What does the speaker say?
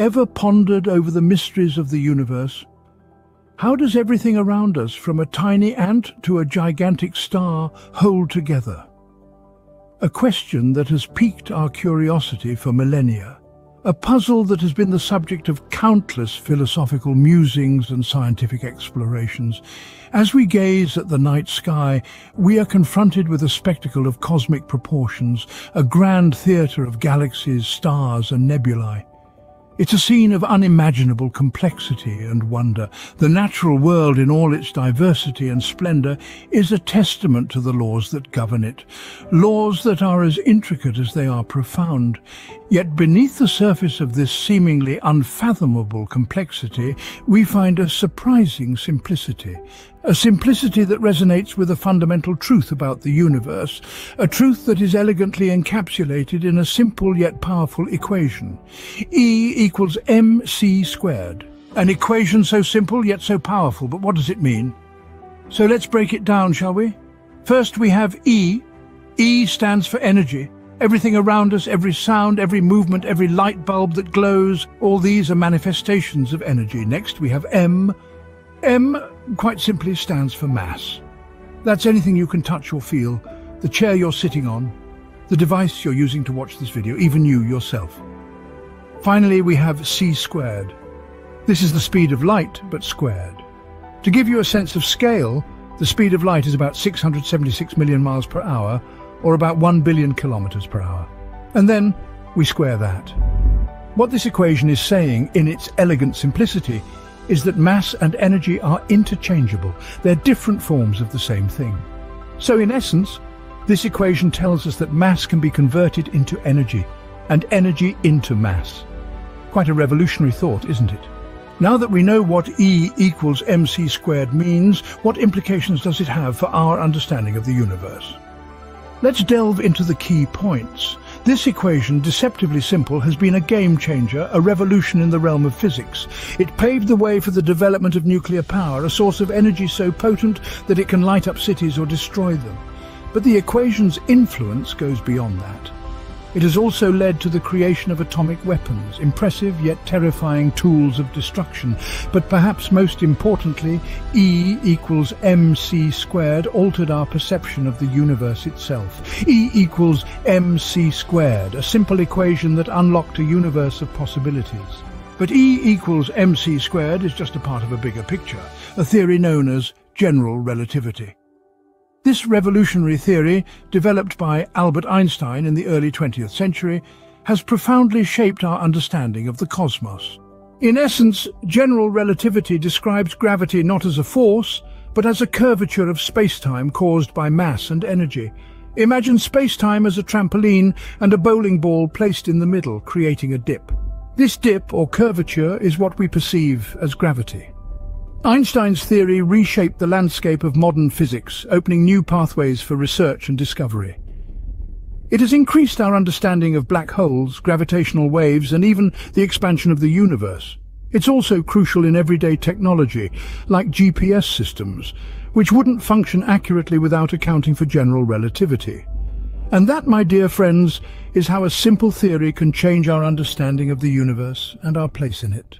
ever pondered over the mysteries of the universe? How does everything around us, from a tiny ant to a gigantic star, hold together? A question that has piqued our curiosity for millennia. A puzzle that has been the subject of countless philosophical musings and scientific explorations. As we gaze at the night sky, we are confronted with a spectacle of cosmic proportions, a grand theatre of galaxies, stars and nebulae. It's a scene of unimaginable complexity and wonder. The natural world in all its diversity and splendour is a testament to the laws that govern it. Laws that are as intricate as they are profound. Yet beneath the surface of this seemingly unfathomable complexity, we find a surprising simplicity. A simplicity that resonates with a fundamental truth about the universe, a truth that is elegantly encapsulated in a simple yet powerful equation. E equals mc squared. An equation so simple yet so powerful, but what does it mean? So let's break it down, shall we? First we have E. E stands for energy. Everything around us, every sound, every movement, every light bulb that glows, all these are manifestations of energy. Next we have M. M quite simply stands for mass. That's anything you can touch or feel, the chair you're sitting on, the device you're using to watch this video, even you yourself. Finally, we have c squared. This is the speed of light, but squared. To give you a sense of scale, the speed of light is about 676 million miles per hour, or about 1 billion kilometers per hour. And then we square that. What this equation is saying, in its elegant simplicity, is that mass and energy are interchangeable. They're different forms of the same thing. So in essence, this equation tells us that mass can be converted into energy, and energy into mass. Quite a revolutionary thought, isn't it? Now that we know what E equals mc squared means, what implications does it have for our understanding of the universe? Let's delve into the key points. This equation, deceptively simple, has been a game changer, a revolution in the realm of physics. It paved the way for the development of nuclear power, a source of energy so potent that it can light up cities or destroy them. But the equation's influence goes beyond that. It has also led to the creation of atomic weapons, impressive yet terrifying tools of destruction. But perhaps most importantly, E equals mc squared altered our perception of the universe itself. E equals mc squared, a simple equation that unlocked a universe of possibilities. But E equals mc squared is just a part of a bigger picture, a theory known as general relativity. This revolutionary theory, developed by Albert Einstein in the early 20th century, has profoundly shaped our understanding of the cosmos. In essence, general relativity describes gravity not as a force, but as a curvature of spacetime caused by mass and energy. Imagine spacetime as a trampoline and a bowling ball placed in the middle, creating a dip. This dip, or curvature, is what we perceive as gravity. Einstein's theory reshaped the landscape of modern physics, opening new pathways for research and discovery. It has increased our understanding of black holes, gravitational waves, and even the expansion of the universe. It's also crucial in everyday technology, like GPS systems, which wouldn't function accurately without accounting for general relativity. And that, my dear friends, is how a simple theory can change our understanding of the universe and our place in it.